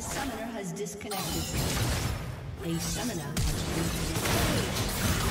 A summoner has disconnected. A summoner has been Blue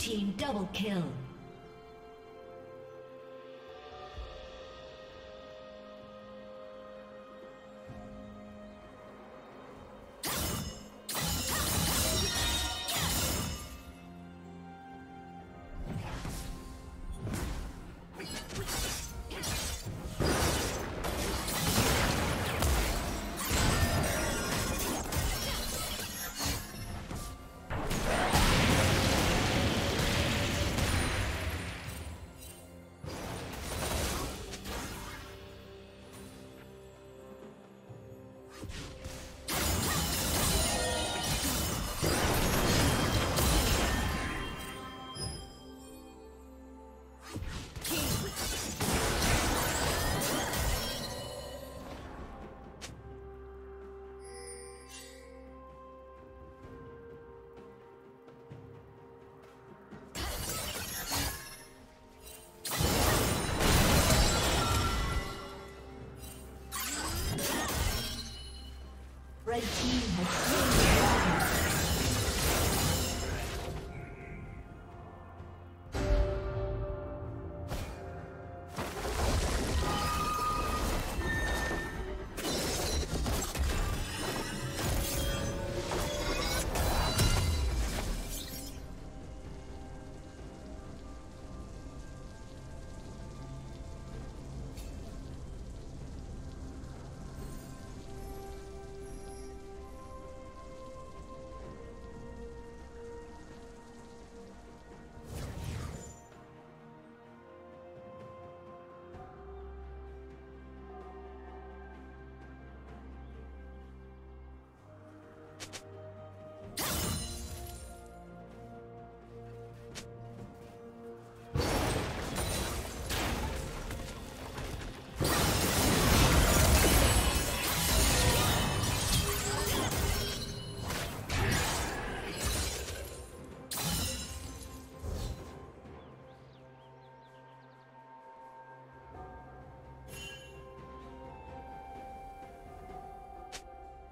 team double kill. Red team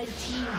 Red team